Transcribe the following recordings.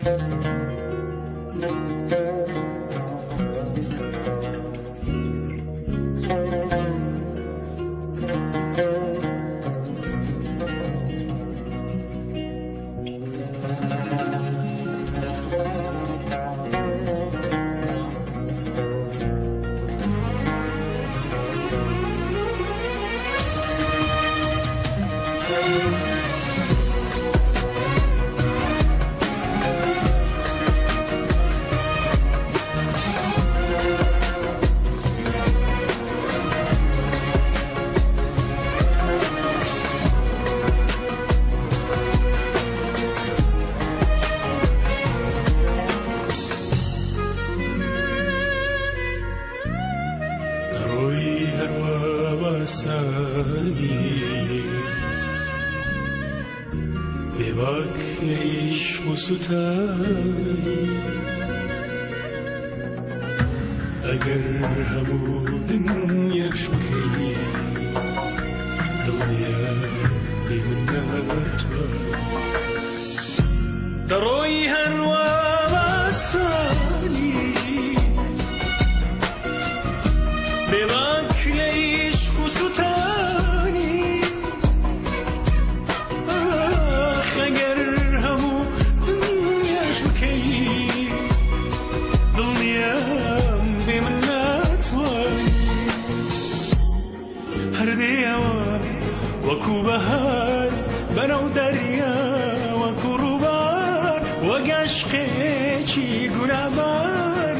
روی وکل عشق و ستانی اگر همو دنیاش بکی دنیا بی منت دروی هر ڕووبار وەگەشقێکی گونابار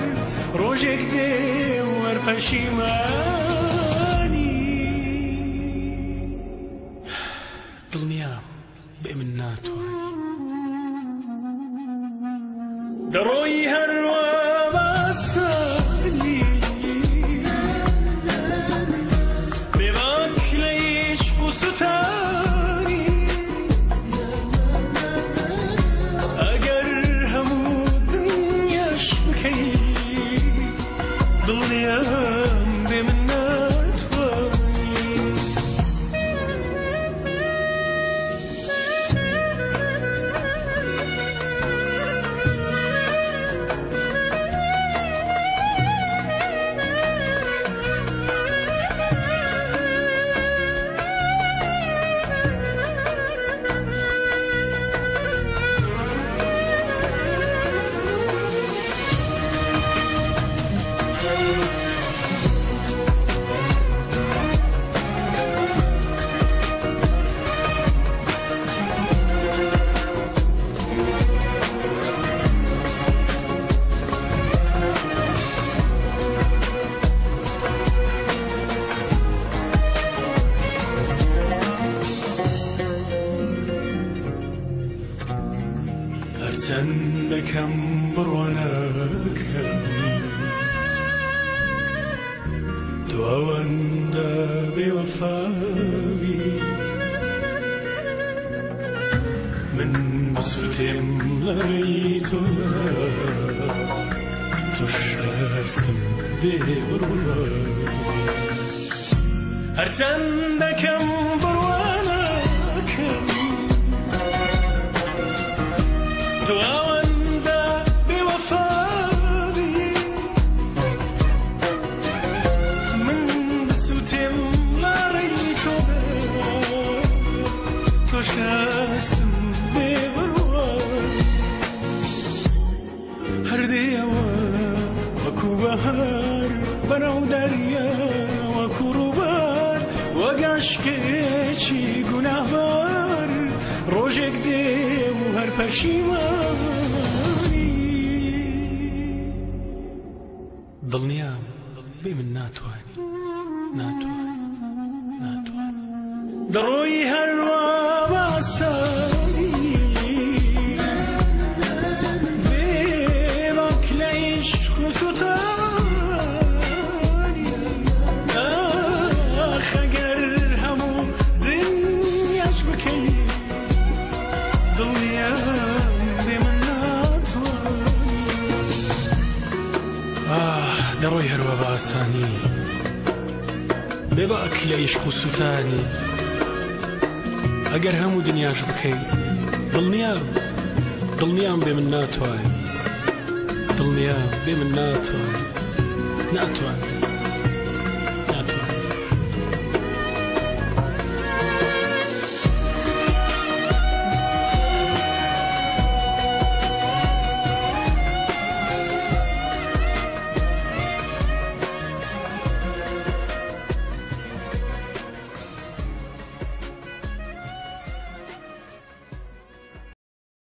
ڕۆژێک دێ وەرپەشیمانی. دڵنیام بێ من ناتوانی دەڕۆی هەروە باسانی هەرچەندەکەم بڕۆنەکەم تو ئەوەندە بێوەفاوی من بسوتێم لەڕێی تۆ تو شەستم تو آمنده بی وفایی من بسوتم لاری تو تو شستم به هر دیوار وکو بهار بناو دریا و روبار و که چی گناه ڕۆژێک دێ و هەر پەشیمانی دڵنیام بێ من ناتوانی. ناتوانی. ناتوانی. دڕۆی هەروە باسانی دەڕۆی هەروە باسانی بێباک لە عیشق و سوتانی ئەگەر هەموو دنیاش بکەی دڵنیام دڵنیام بێ من ناتوانێت دڵنیام بێ من ناتوانێت ناتوانێت